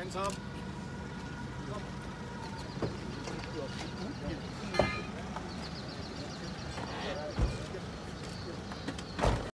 Thanks, up.